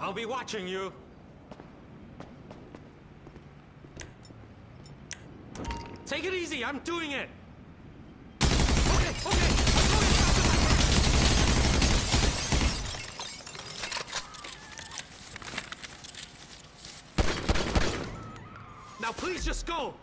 I'll be watching you. Take it easy, I'm doing it. Okay, okay, I'm. Now please just go.